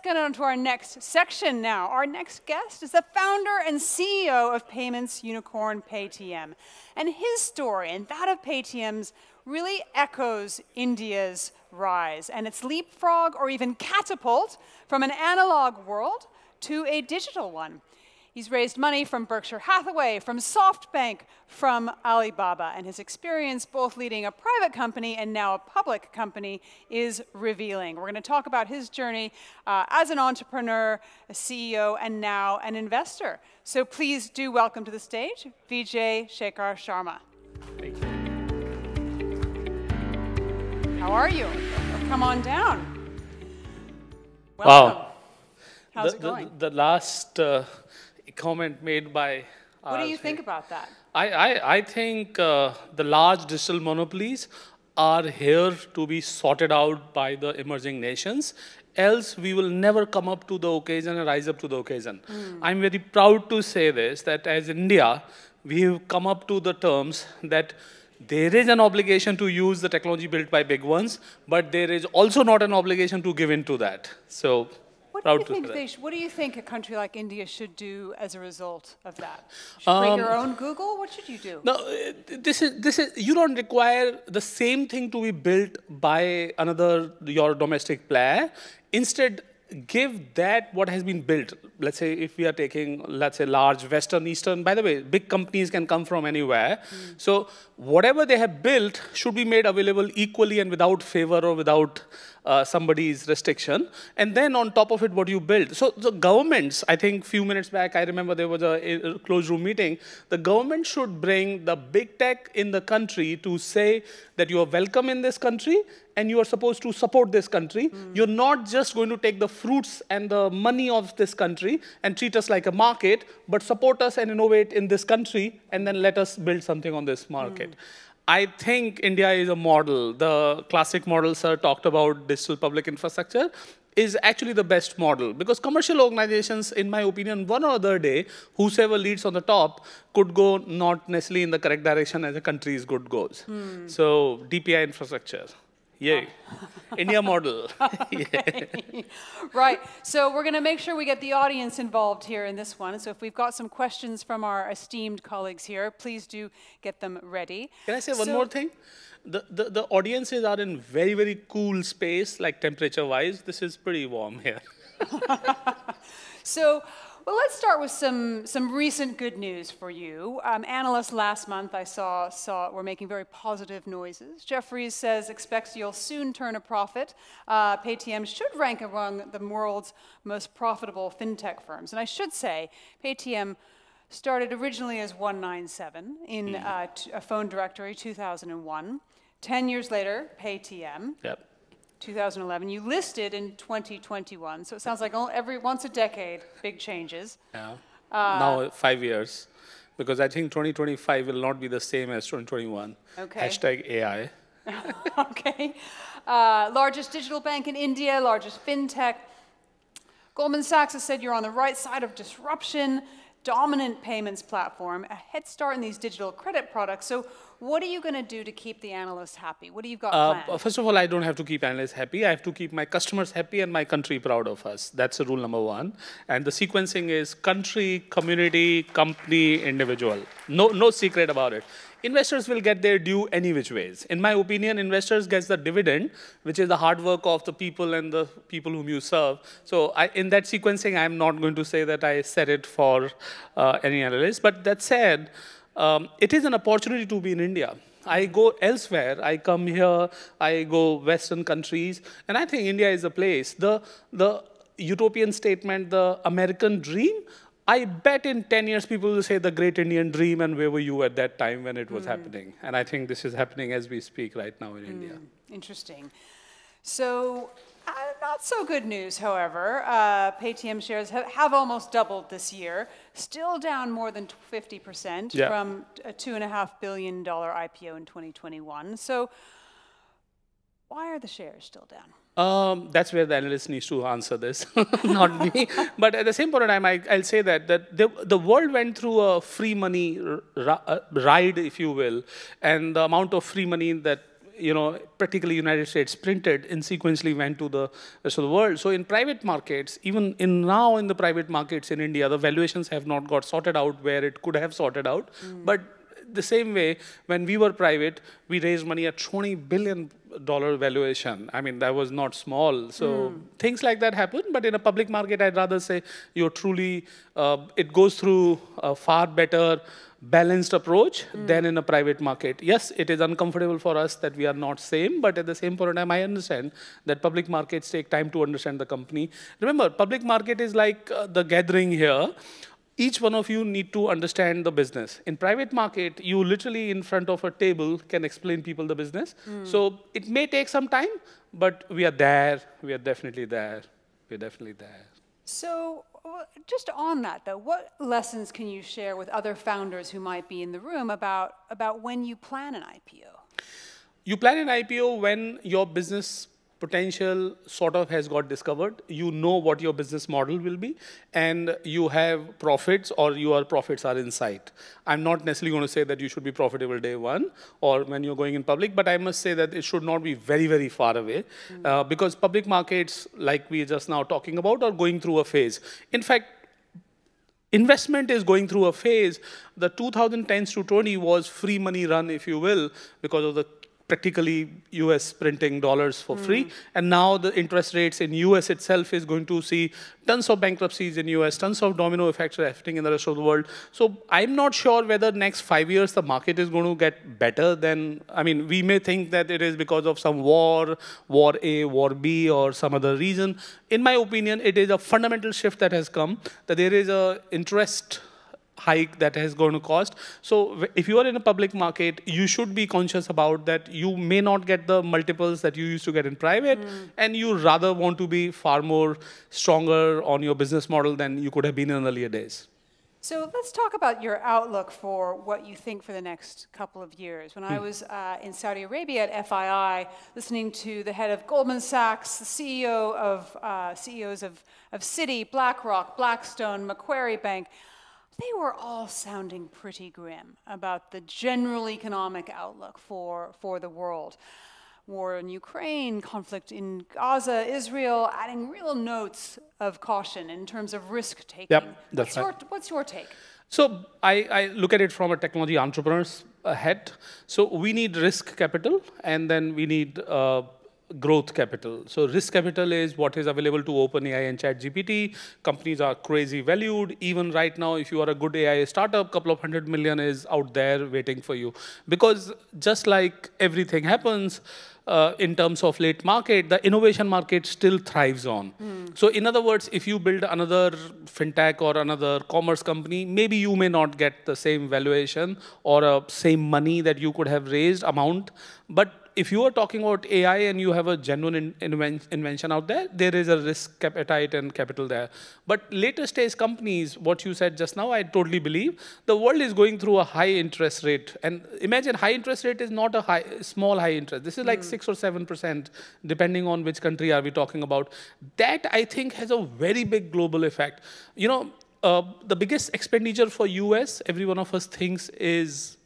let's get on to our next section now. Our next guest is the founder and CEO of payments unicorn Paytm. And his story and that of Paytm's really echoes India's rise and its leapfrog or even catapult from an analog world to a digital one. He's raised money from Berkshire Hathaway, from SoftBank, from Alibaba, and his experience both leading a private company and now a public company is revealing. We're going to talk about his journey uh, as an entrepreneur, a CEO, and now an investor. So please do welcome to the stage Vijay Shekhar Sharma. Thank you. How are you? Come on down. Welcome. Wow. How's the, it going? The, the last uh, comment made by. What do you think about that? I, I, I think uh, the large digital monopolies are here to be sorted out by the emerging nations. Else, we will never come up to the occasion and rise up to the occasion. Mm. I'm very proud to say this that as India, we have come up to the terms that there is an obligation to use the technology built by big ones, but there is also not an obligation to give in to that. So what do, you think they what do you think a country like India should do as a result of that? Should um, your own Google? What should you do? No, uh, this is this is you don't require the same thing to be built by another your domestic player. Instead, give that what has been built. Let's say if we are taking, let's say, large Western, Eastern, by the way, big companies can come from anywhere. Mm. So whatever they have built should be made available equally and without favor or without uh, somebody's restriction. And then on top of it, what you build. So the governments, I think few minutes back, I remember there was a, a closed room meeting. The government should bring the big tech in the country to say that you are welcome in this country and you are supposed to support this country. Mm. You're not just going to take the fruits and the money of this country and treat us like a market, but support us and innovate in this country and then let us build something on this market. Mm. I think India is a model. The classic model, sir, talked about digital public infrastructure is actually the best model because commercial organizations, in my opinion, one or other day, whosoever leads on the top could go not necessarily in the correct direction as a country's good goes. Hmm. So DPI infrastructure. Yay. India model. right. So we're going to make sure we get the audience involved here in this one. So if we've got some questions from our esteemed colleagues here, please do get them ready. Can I say so one more thing? The, the, the audiences are in very, very cool space, like temperature-wise. This is pretty warm here. so well, let's start with some, some recent good news for you. Um, analysts last month I saw, saw were making very positive noises. Jefferies says expects you'll soon turn a profit. Uh, Paytm should rank among the world's most profitable fintech firms. And I should say, Paytm started originally as 197 in mm. uh, a phone directory 2001. 10 years later, Paytm. Yep 2011. You listed in 2021, so it sounds like every once a decade, big changes. Yeah. Uh, now five years, because I think 2025 will not be the same as 2021. Okay. Hashtag AI. okay. Uh, largest digital bank in India, largest fintech. Goldman Sachs has said you're on the right side of disruption, dominant payments platform, a head start in these digital credit products. So what are you going to do to keep the analysts happy? What do you got uh, planned? First of all, I don't have to keep analysts happy. I have to keep my customers happy and my country proud of us. That's rule number one. And the sequencing is country, community, company, individual. No, no secret about it. Investors will get their due any which ways. In my opinion, investors get the dividend, which is the hard work of the people and the people whom you serve. So I, in that sequencing, I'm not going to say that I said it for uh, any analyst. But that said, um, it is an opportunity to be in India. I go elsewhere. I come here. I go Western countries, and I think India is a place. The the utopian statement, the American dream. I bet in 10 years people will say the great Indian dream and where were you at that time when it was mm. happening. And I think this is happening as we speak right now in mm. India. Interesting. So uh, not so good news, however. Uh, Paytm shares ha have almost doubled this year, still down more than 50% yeah. from a $2.5 billion IPO in 2021. So, why are the shares still down? Um, that's where the analyst needs to answer this, not me. but at the same point in time, I, will say that, that the, the world went through a free money uh, ride, if you will, and the amount of free money that you know, practically United States printed and sequentially went to the rest of the world. So in private markets, even in now in the private markets in India, the valuations have not got sorted out where it could have sorted out. Mm. But the same way, when we were private, we raised money at 20 billion dollar valuation. I mean, that was not small. So mm. things like that happen. But in a public market, I'd rather say you're truly, uh, it goes through a far better balanced approach mm. than in a private market. Yes, it is uncomfortable for us that we are not same, but at the same point in time, I understand that public markets take time to understand the company. Remember, public market is like uh, the gathering here each one of you need to understand the business. In private market, you literally in front of a table can explain people the business. Mm. So it may take some time, but we are there. We are definitely there. We're definitely there. So uh, just on that though, what lessons can you share with other founders who might be in the room about, about when you plan an IPO? You plan an IPO when your business potential sort of has got discovered. You know what your business model will be, and you have profits or your profits are in sight. I'm not necessarily going to say that you should be profitable day one or when you're going in public, but I must say that it should not be very, very far away mm. uh, because public markets, like we just now talking about, are going through a phase. In fact, investment is going through a phase. The 2010s to 20 was free money run, if you will, because of the practically US printing dollars for mm. free. And now the interest rates in US itself is going to see tons of bankruptcies in US, tons of domino effects are happening in the rest of the world. So I'm not sure whether next five years the market is going to get better than, I mean, we may think that it is because of some war, war A, war B, or some other reason. In my opinion, it is a fundamental shift that has come, that there is a interest hike that is going to cost. So if you are in a public market, you should be conscious about that you may not get the multiples that you used to get in private, mm. and you rather want to be far more stronger on your business model than you could have been in earlier days. So let's talk about your outlook for what you think for the next couple of years. When I hmm. was uh, in Saudi Arabia at FII, listening to the head of Goldman Sachs, the CEO of uh, CEOs of, of Citi, BlackRock, Blackstone, Macquarie Bank, they were all sounding pretty grim about the general economic outlook for, for the world. War in Ukraine, conflict in Gaza, Israel, adding real notes of caution in terms of risk taking. Yep, that's what's, right. your, what's your take? So I, I, look at it from a technology entrepreneur's head. So we need risk capital, and then we need uh, growth capital. So risk capital is what is available to OpenAI and ChatGPT. Companies are crazy valued. Even right now, if you are a good AI startup, couple of hundred million is out there waiting for you. Because just like everything happens, uh, in terms of late market, the innovation market still thrives on. Mm. So in other words, if you build another fintech or another commerce company, maybe you may not get the same valuation or a same money that you could have raised amount, but if you are talking about AI and you have a genuine in invention out there, there is a risk appetite and capital there. But later stage companies, what you said just now, I totally believe. The world is going through a high interest rate. And imagine high interest rate is not a high, small high interest. This is like mm. 6 or 7%, depending on which country are we talking about. That, I think, has a very big global effect. You know, uh, the biggest expenditure for US, every one of us thinks, is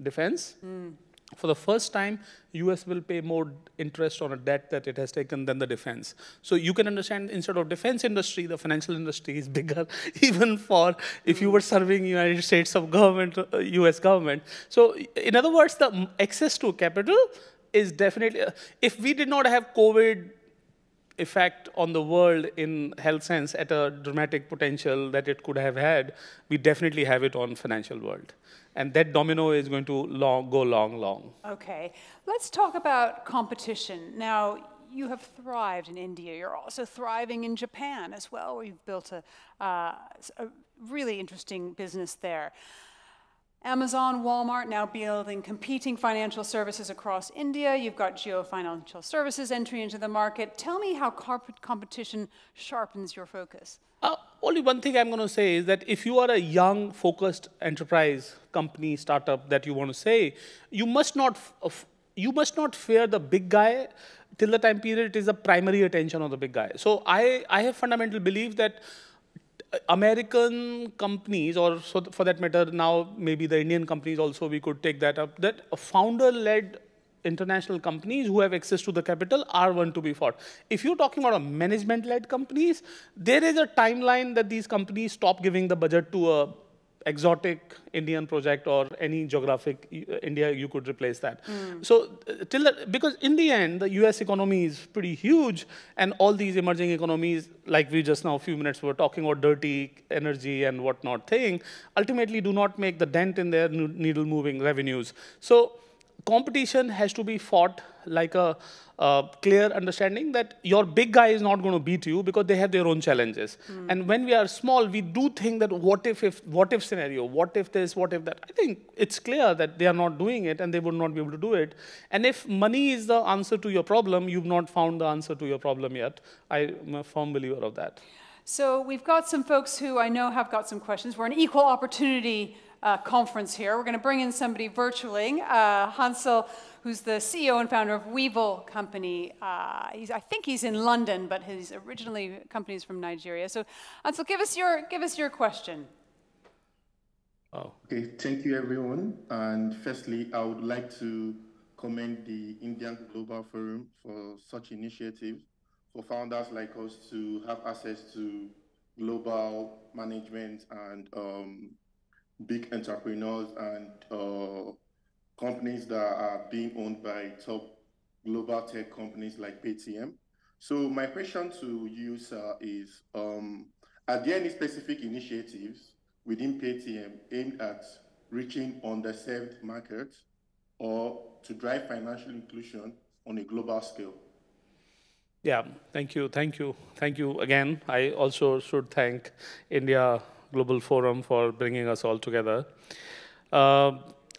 defense. Mm for the first time, US will pay more interest on a debt that it has taken than the defense. So you can understand instead of defense industry, the financial industry is bigger, even for if you were serving United States of government, uh, US government. So in other words, the access to capital is definitely, uh, if we did not have COVID effect on the world in health sense at a dramatic potential that it could have had, we definitely have it on financial world. And that domino is going to long, go long, long. Okay. Let's talk about competition. Now, you have thrived in India. You're also thriving in Japan as well, where you've built a, uh, a really interesting business there. Amazon, Walmart now building competing financial services across India. You've got Jio Financial Services entry into the market. Tell me how competition sharpens your focus. Uh, only one thing I'm going to say is that if you are a young, focused enterprise company, startup that you want to say, you must not you must not fear the big guy till the time period it is the primary attention of the big guy. So I, I have fundamental belief that American companies, or so for that matter, now maybe the Indian companies also, we could take that up, that founder-led international companies who have access to the capital are one to be fought. If you're talking about a management-led companies, there is a timeline that these companies stop giving the budget to a exotic Indian project or any geographic uh, India, you could replace that. Mm. So uh, till that, because in the end, the US economy is pretty huge and all these emerging economies, like we just now a few minutes were talking about dirty energy and whatnot thing, ultimately do not make the dent in their needle moving revenues. So competition has to be fought like a, a, clear understanding that your big guy is not going to beat you because they have their own challenges. Mm. And when we are small, we do think that what if, if, what if scenario, what if this, what if that. I think it's clear that they are not doing it and they would not be able to do it. And if money is the answer to your problem, you've not found the answer to your problem yet. I'm a firm believer of that. So we've got some folks who I know have got some questions. We're an equal opportunity uh, conference here. We're going to bring in somebody virtually, uh, Hansel, who's the CEO and founder of Weevil Company. Uh, I think he's in London, but his originally company is from Nigeria. So, Hansel, give us your give us your question. Oh. Okay, thank you, everyone. And firstly, I would like to commend the Indian Global Forum for such initiatives for founders like us to have access to global management and um, big entrepreneurs and uh, companies that are being owned by top global tech companies like Paytm. So my question to you, sir, is um, are there any specific initiatives within Paytm aimed at reaching underserved markets or to drive financial inclusion on a global scale? Yeah, thank you, thank you, thank you again. I also should thank India Global Forum for bringing us all together. Uh,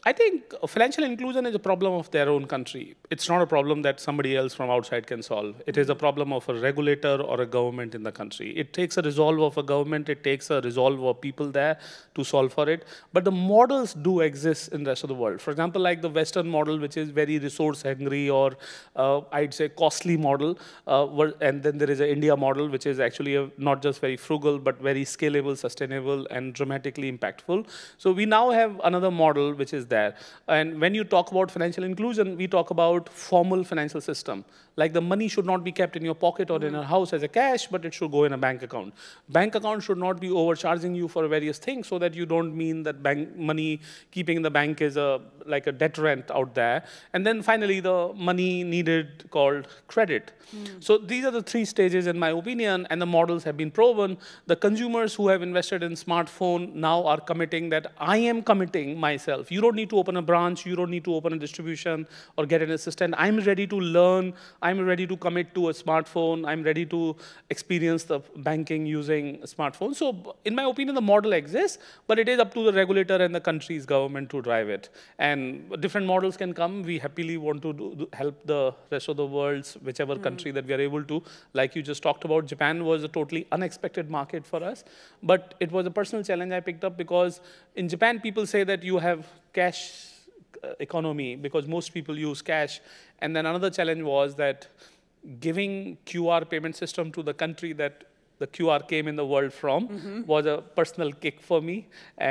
I think financial inclusion is a problem of their own country. It's not a problem that somebody else from outside can solve. It is a problem of a regulator or a government in the country. It takes a resolve of a government, it takes a resolve of people there to solve for it. But the models do exist in the rest of the world. For example, like the Western model, which is very resource hungry or uh, I'd say costly model. Uh, and then there is an India model, which is actually a, not just very frugal, but very scalable, sustainable, and dramatically impactful. So we now have another model, which is there. And when you talk about financial inclusion, we talk about formal financial system. Like the money should not be kept in your pocket or in a house as a cash, but it should go in a bank account. Bank account should not be overcharging you for various things so that you don't mean that bank money keeping in the bank is a like a deterrent out there. And then finally, the money needed called credit. Mm. So these are the three stages in my opinion, and the models have been proven. The consumers who have invested in smartphone now are committing that I am committing myself. You don't need to open a branch, you don't need to open a distribution or get an assistant. I'm ready to learn, I'm ready to commit to a smartphone, I'm ready to experience the banking using a smartphone. So in my opinion, the model exists, but it is up to the regulator and the country's government to drive it. And different models can come. We happily want to do, help the rest of the world's whichever mm. country that we are able to. Like you just talked about, Japan was a totally unexpected market for us, but it was a personal challenge I picked up because in Japan, people say that you have cash uh, economy because most people use cash. And then another challenge was that giving QR payment system to the country that the QR came in the world from mm -hmm. was a personal kick for me.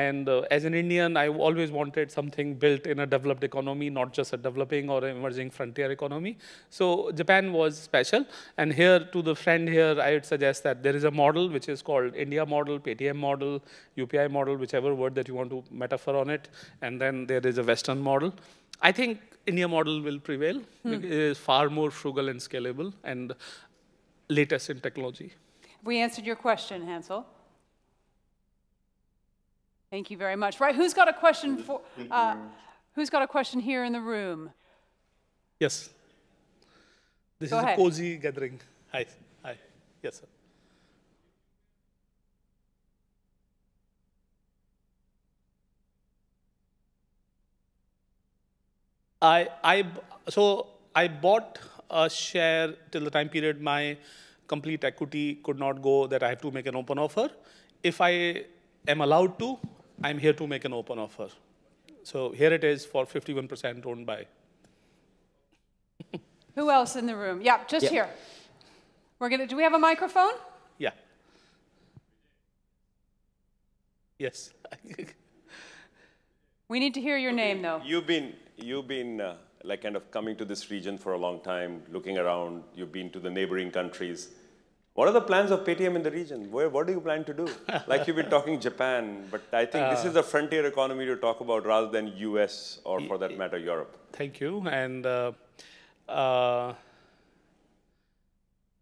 And uh, as an Indian, I always wanted something built in a developed economy, not just a developing or emerging frontier economy. So Japan was special. And here, to the friend here, I would suggest that there is a model which is called India model, Paytm model, UPI model, whichever word that you want to metaphor on it. And then there is a Western model. I think India model will prevail. Hmm. It is far more frugal and scalable and latest in technology. We answered your question, Hansel. Thank you very much. Right, who's got a question for, uh, who's got a question here in the room? Yes. This Go is ahead. a cozy gathering. Hi, hi, yes, sir. I, I, so I bought a share till the time period my complete equity could not go that I have to make an open offer. If I am allowed to, I'm here to make an open offer. So here it is for 51% owned by. Who else in the room? Yeah, just yeah. here. We're gonna. Do we have a microphone? Yeah. Yes. we need to hear your name, though. You've been you've been uh, like kind of coming to this region for a long time, looking around, you've been to the neighboring countries. What are the plans of Paytm in the region? Where, what do you plan to do? like you've been talking Japan, but I think uh, this is a frontier economy to talk about rather than US or for that matter, Europe. Thank you. And uh, uh,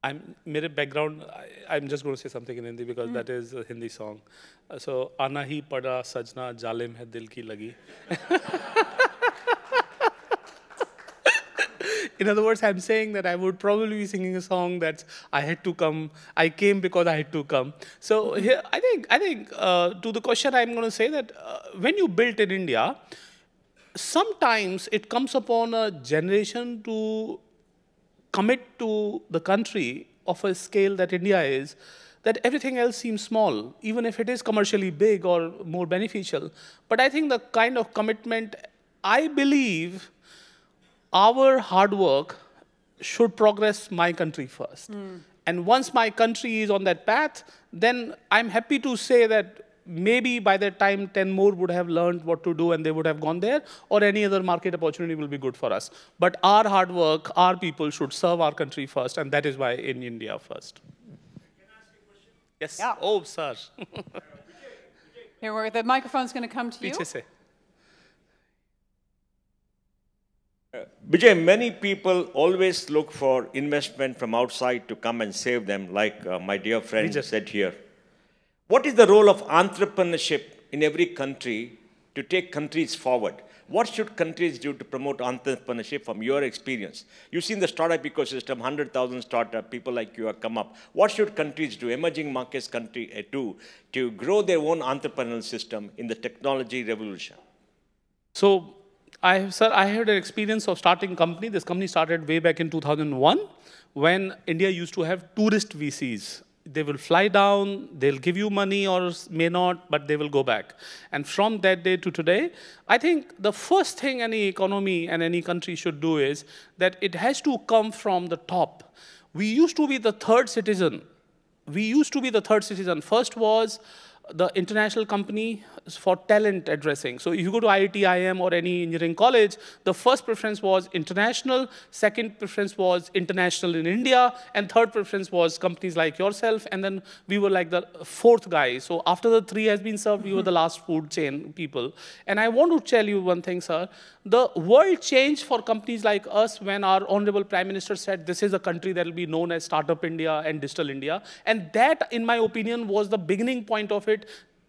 I'm, mere background, I, am just going to say something in Hindi because mm. that is a Hindi song. So, Ana hi pada sajna jalim hai dil ki lagi. in other words, I'm saying that I would probably be singing a song that I had to come. I came because I had to come. So here, I think, I think uh, to the question, I'm going to say that uh, when you built in India, sometimes it comes upon a generation to commit to the country of a scale that India is, that everything else seems small, even if it is commercially big or more beneficial. But I think the kind of commitment, I believe our hard work should progress my country first. Mm. And once my country is on that path, then I'm happy to say that maybe by that time 10 more would have learned what to do and they would have gone there or any other market opportunity will be good for us but our hard work our people should serve our country first and that is why in india first yes yeah. oh sir here where the microphone's going to come to you uh, Vijay, many people always look for investment from outside to come and save them, like uh, my dear friend said here. What is the role of entrepreneurship in every country to take countries forward? What should countries do to promote entrepreneurship from your experience? You've seen the startup ecosystem, 100,000 startup, people like you have come up. What should countries do, emerging markets country uh, do, to grow their own entrepreneurial system in the technology revolution? So, I, sir, I had an experience of starting company. This company started way back in 2001 when India used to have tourist VCs they will fly down, they'll give you money or may not, but they will go back. And from that day to today, I think the first thing any economy and any country should do is that it has to come from the top. We used to be the third citizen. We used to be the third citizen. First was the international company for talent addressing. So if you go to IIT, IIM, or any engineering college, the first preference was international, second preference was international in India, and third preference was companies like yourself, and then we were like the fourth guy. So after the three has been served, we were the last food chain people. And I want to tell you one thing, sir. The world changed for companies like us when our Honorable Prime Minister said this is a country that will be known as Startup India and Digital India. And that, in my opinion, was the beginning point of it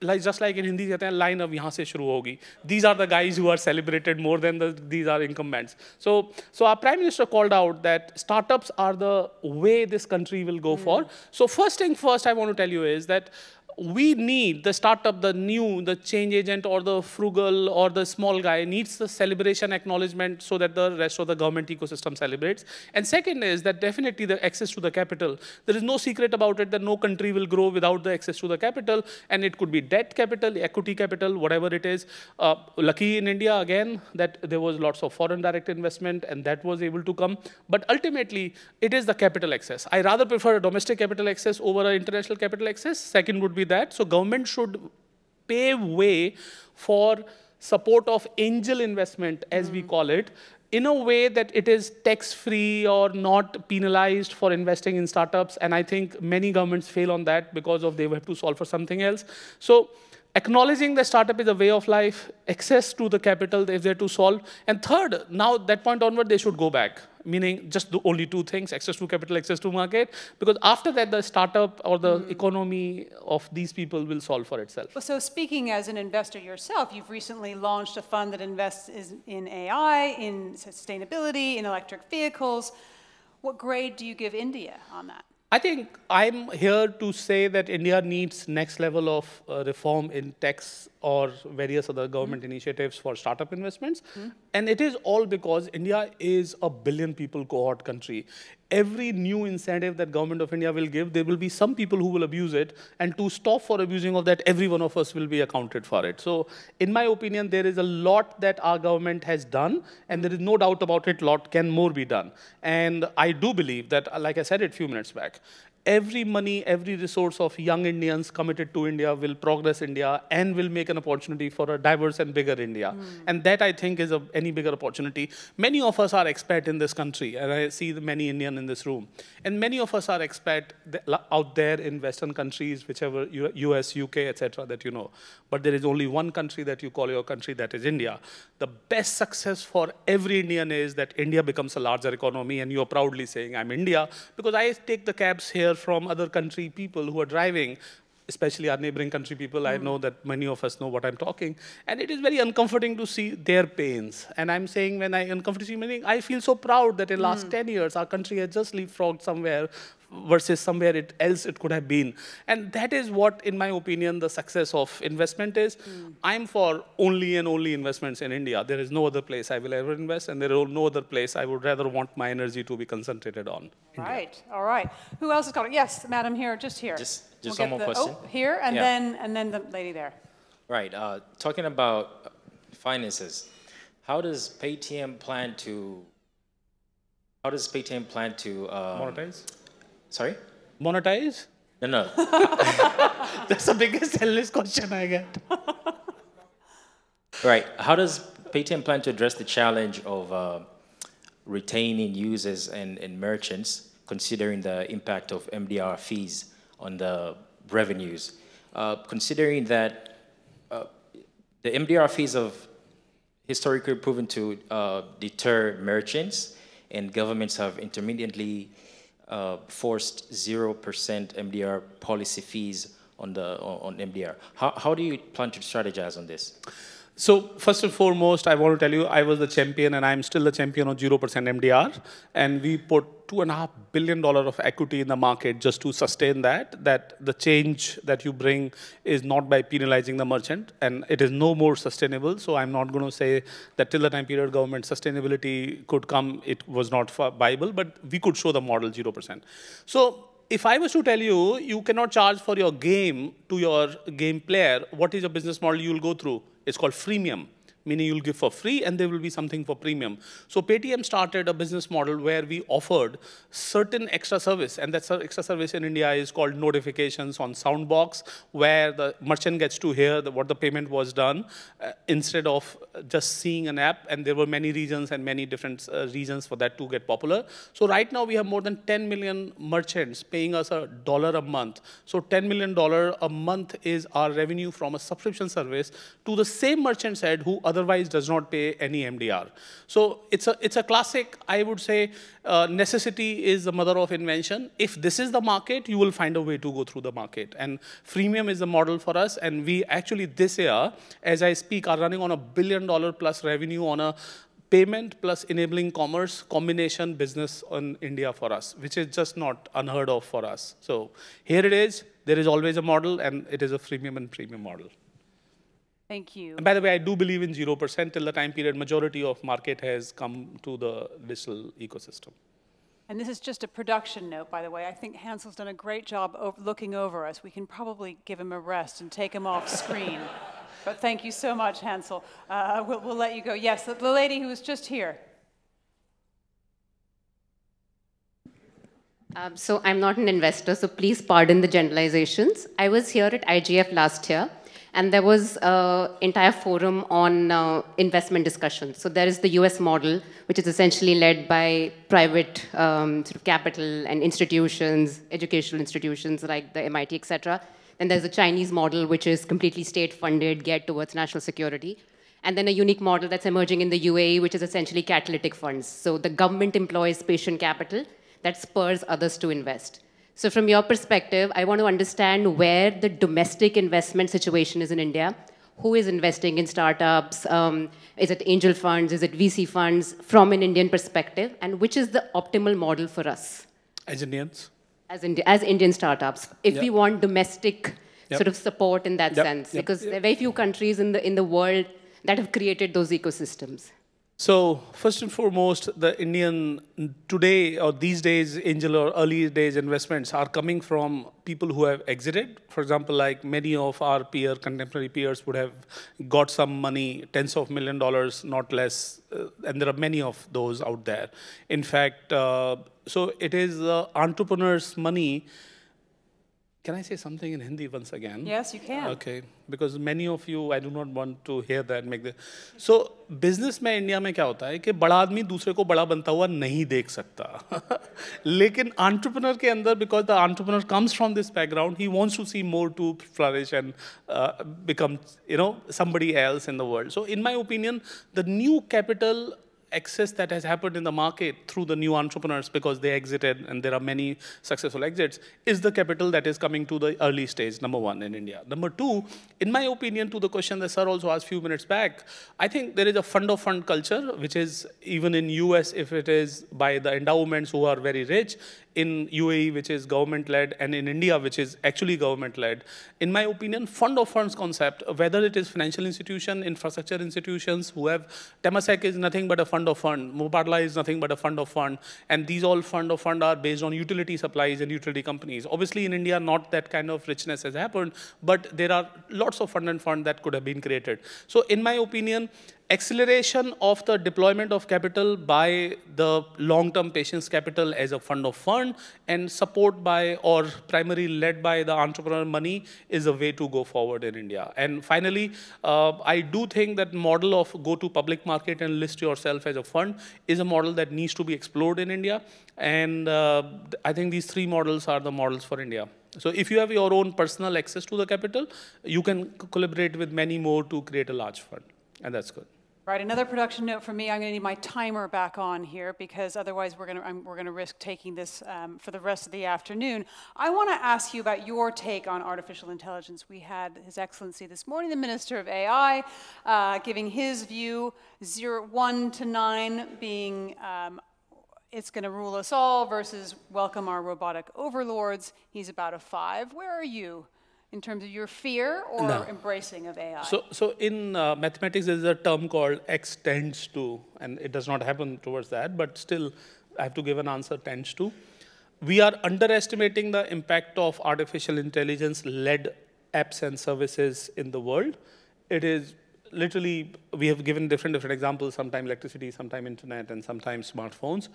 like just like in Hindi कहते हैं line अब यहाँ से शुरू होगी these are the guys who are celebrated more than the, these are incumbents so so our prime minister called out that startups are the way this country will go mm. for so first thing first I want to tell you is that we need the startup, the new, the change agent or the frugal or the small guy needs the celebration acknowledgement so that the rest of the government ecosystem celebrates. And second is that definitely the access to the capital. There is no secret about it that no country will grow without the access to the capital. And it could be debt capital, equity capital, whatever it is. Uh, lucky in India, again, that there was lots of foreign direct investment and that was able to come. But ultimately, it is the capital access. I rather prefer a domestic capital access over an international capital access. Second would be that. So government should pave way for support of angel investment, as mm. we call it, in a way that it is tax-free or not penalized for investing in startups. And I think many governments fail on that because of they have to solve for something else. So acknowledging the startup is a way of life, access to the capital if they're to solve. And third, now that point onward, they should go back, meaning just the only two things, access to capital, access to market, because after that, the startup or the mm. economy of these people will solve for itself. So speaking as an investor yourself, you've recently launched a fund that invests in AI, in sustainability, in electric vehicles. What grade do you give India on that? I think I'm here to say that India needs next level of uh, reform in tax or various other government mm -hmm. initiatives for startup investments. Mm -hmm. And it is all because India is a billion people cohort country. Every new incentive that government of India will give, there will be some people who will abuse it. And to stop for abusing of that, every one of us will be accounted for it. So in my opinion, there is a lot that our government has done. And there is no doubt about it, lot can more be done. And I do believe that, like I said it a few minutes back, every money, every resource of young Indians committed to India will progress India and will make an opportunity for a diverse and bigger India. Mm. And that, I think, is a, any bigger opportunity. Many of us are expat in this country, and I see the many Indian in this room. And many of us are expat out there in Western countries, whichever US, UK, etc., that you know. But there is only one country that you call your country, that is India. The best success for every Indian is that India becomes a larger economy, and you're proudly saying, I'm India, because I take the cabs here hear from other country people who are driving, especially our neighboring country people. Mm. I know that many of us know what I'm talking. And it is very uncomforting to see their pains. And I'm saying when I uncomfortable meaning, I feel so proud that in the last mm. 10 years, our country has just leapfrogged somewhere versus somewhere it, else it could have been. And that is what, in my opinion, the success of investment is. Mm. I'm for only and only investments in India. There is no other place I will ever invest, and there is no other place I would rather want my energy to be concentrated on. Right, India. all right. Who else is calling? Yes, madam here, just here. Just, just we'll one more the, question. Oh, here, and, yeah. then, and then the lady there. Right, uh, talking about finances, how does Paytm plan to how does Paytm plan to um, monetize? Sorry? Monetize? No, no. That's the biggest endless question I get. right. How does Paytm plan to address the challenge of uh, retaining users and, and merchants, considering the impact of MDR fees on the revenues? Uh, considering that uh, the MDR fees have historically proven to uh, deter merchants, and governments have intermittently uh, forced 0% MDR policy fees on, the, on MDR. How, how do you plan to strategize on this? So first and foremost, I want to tell you, I was the champion and I'm still the champion of 0% MDR. And we put two and a half billion dollar of equity in the market just to sustain that, that the change that you bring is not by penalizing the merchant and it is no more sustainable. So I'm not going to say that till the time period government sustainability could come, it was not viable, but we could show the model 0%. So if I was to tell you, you cannot charge for your game to your game player, what is your business model you will go through? It's called freemium meaning you'll give for free and there will be something for premium. So Paytm started a business model where we offered certain extra service, and that extra service in India is called notifications on Soundbox, where the merchant gets to hear the, what the payment was done uh, instead of just seeing an app, and there were many reasons and many different uh, reasons for that to get popular. So right now we have more than 10 million merchants paying us a dollar a month. So $10 million a month is our revenue from a subscription service to the same merchant said who otherwise does not pay any MDR. So it's a, it's a classic, I would say, uh, necessity is the mother of invention. If this is the market, you will find a way to go through the market. And freemium is the model for us. And we actually this year, as I speak, are running on a billion dollar plus revenue on a payment plus enabling commerce combination business in India for us, which is just not unheard of for us. So here it is. There is always a model, and it is a freemium and premium model. Thank you. And by the way, I do believe in 0% till the time period majority of market has come to the digital ecosystem. And this is just a production note, by the way. I think Hansel's done a great job of looking over us. We can probably give him a rest and take him off screen. but thank you so much, Hansel. Uh, we'll, we'll, let you go. Yes, the, the lady who was just here. Um, so I'm not an investor, so please pardon the generalizations. I was here at IGF last year, and there was an entire forum on uh, investment discussions. So there is the US model, which is essentially led by private um, sort of capital and institutions, educational institutions like the MIT, et cetera. And there's a Chinese model, which is completely state-funded, geared towards national security. And then a unique model that's emerging in the UAE, which is essentially catalytic funds. So the government employs patient capital that spurs others to invest. So from your perspective, I want to understand where the domestic investment situation is in India. Who is investing in startups? Um, is it angel funds? Is it VC funds from an Indian perspective? And which is the optimal model for us? As Indians? As, Indi as Indian startups. If yep. we want domestic yep. sort of support in that yep. sense, because there are very few countries in the, in the world that have created those ecosystems. So first and foremost, the Indian today or these days angel or early days investments are coming from people who have exited. For example, like many of our peer contemporary peers would have got some money, tens of million dollars, not less, uh, and there are many of those out there. In fact, uh, so it is uh, entrepreneurs' money Can I say something in Hindi once again? Yes, you can. Okay, because many of you, I do not want to hear that. Make the so business में India में क्या होता है कि बड़ा आदमी दूसरे को बड़ा बनता हुआ नहीं देख सकता लेकिन entrepreneur के अंदर because the entrepreneur comes from this background, he wants to see more to flourish and uh, become you know somebody else in the world. So in my opinion, the new capital excess that has happened in the market through the new entrepreneurs because they exited and there are many successful exits is the capital that is coming to the early stage, number one in India. Number two, in my opinion, to the question that Sir also asked a few minutes back, I think there is a fund of fund culture, which is even in US, if it is by the endowments who are very rich, in UAE, which is government-led, and in India, which is actually government-led. In my opinion, fund of funds concept, whether it is financial institution, infrastructure institutions who have, Temasek is nothing but a fund of fund, Mubadala is nothing but a fund of fund, and these all fund of fund are based on utility supplies and utility companies. Obviously, in India, not that kind of richness has happened, but there are lots of fund and fund that could have been created. So in my opinion, acceleration of the deployment of capital by the long-term patience capital as a fund of fund and support by or primarily led by the entrepreneur money is a way to go forward in India. And finally, uh, I do think that model of go to public market and list yourself as a fund is a model that needs to be explored in India. And uh, I think these three models are the models for India. So if you have your own personal access to the capital, you can collaborate with many more to create a large fund. And that's good. Right, another production note for me. I'm going to need my timer back on here because otherwise we're going to, we're going to risk taking this um, for the rest of the afternoon. I want to ask you about your take on artificial intelligence. We had His Excellency this morning, the Minister of AI, uh, giving his view, zero, one to nine being um, it's going to rule us all versus welcome our robotic overlords. He's about a five. Where are you? In terms of your fear or no. embracing of AI? So, so in uh, mathematics, there is a term called x tends to, and it does not happen towards that, but still, I have to give an answer tends to. We are underestimating the impact of artificial intelligence-led apps and services in the world. It is literally, we have given different, different examples, sometimes electricity, sometimes internet, and sometimes smartphones.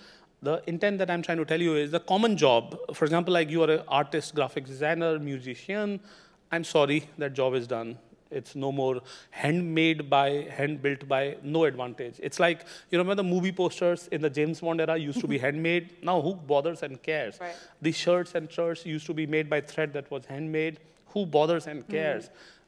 The intent that I'm trying to tell you is the common job. For example, like you are an artist, graphic designer, musician, I'm sorry, that job is done. It's no more handmade by, hand built by, no advantage. It's like, you remember the movie posters in the James Bond era used to be handmade? Now who bothers and cares? Right. The shirts and shirts used to be made by thread that was handmade. Who bothers and cares?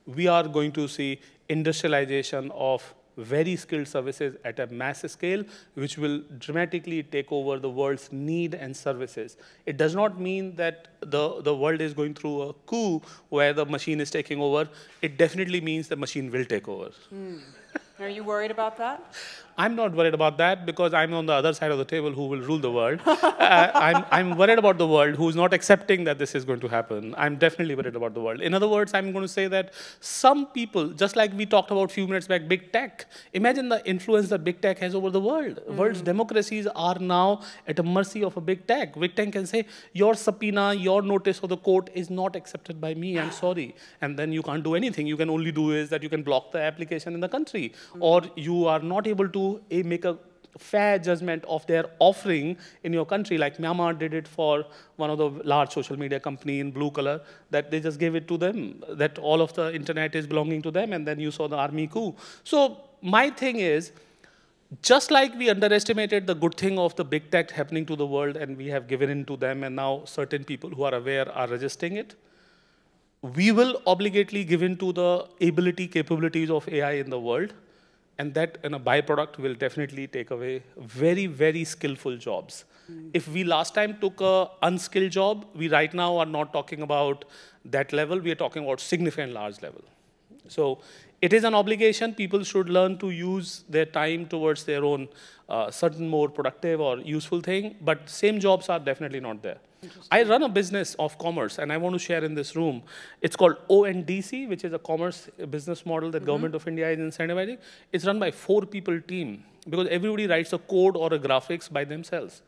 Mm. We are going to see industrialization of very skilled services at a mass scale, which will dramatically take over the world's need and services. It does not mean that the, the world is going through a coup where the machine is taking over. It definitely means the machine will take over. Mm. Are you worried about that? I'm not worried about that because I'm on the other side of the table who will rule the world. uh, I'm, I'm worried about the world who's not accepting that this is going to happen. I'm definitely worried about the world. In other words, I'm going to say that some people, just like we talked about a few minutes back, big tech, imagine the influence that big tech has over the world. Mm -hmm. World's democracies are now at the mercy of a big tech. Big tech can say, your subpoena, your notice of the court is not accepted by me, I'm sorry. And then you can't do anything. You can only do is that you can block the application in the country. Mm -hmm. Or you are not able to make a fair judgment of their offering in your country, like Myanmar did it for one of the large social media company in blue color, that they just gave it to them, that all of the internet is belonging to them, and then you saw the army coup. So my thing is, just like we underestimated the good thing of the big tech happening to the world and we have given in to them and now certain people who are aware are resisting it, we will obligately give in to the ability capabilities of AI in the world and that in a byproduct will definitely take away very, very skillful jobs. Mm. If we last time took a unskilled job, we right now are not talking about that level, we are talking about significant large level. So it is an obligation. People should learn to use their time towards their own uh, certain more productive or useful thing, but same jobs are definitely not there. I run a business of commerce, and I want to share in this room. It's called ONDC, which is a commerce business model that mm -hmm. Government of India is incentivizing. It's run by four people team because everybody writes a code or a graphics by themselves.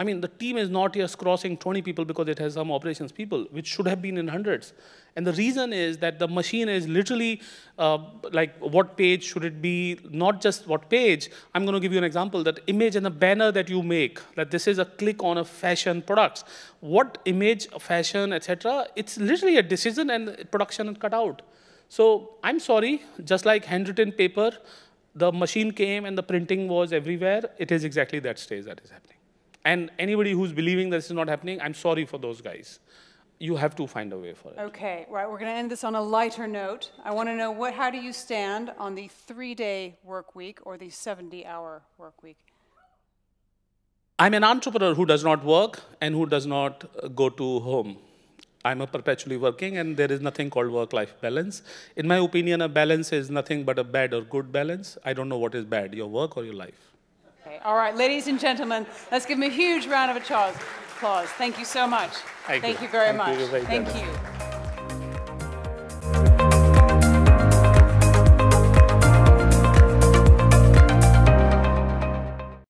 I mean, the team is not just crossing 20 people because it has some operations people, which should have been in hundreds. And the reason is that the machine is literally uh, like what page should it be, not just what page. I'm going to give you an example, that image and the banner that you make, that this is a click on a fashion products. What image, fashion, etc. It's literally a decision and production and cut out. So I'm sorry, just like handwritten paper, the machine came and the printing was everywhere. It is exactly that stage that is happening. And anybody who's believing this is not happening, I'm sorry for those guys you have to find a way for it. Okay, right. We're going to end this on a lighter note. I want to know what, how do you stand on the three-day work week or the 70-hour work week? I'm an entrepreneur who does not work and who does not uh, go to home. I'm a perpetually working, and there is nothing called work-life balance. In my opinion, a balance is nothing but a bad or good balance. I don't know what is bad, your work or your life. All right, ladies and gentlemen, let's give them a huge round of applause applause. Thank you so much. Thank, Thank you. you, very Thank much. You Thank you.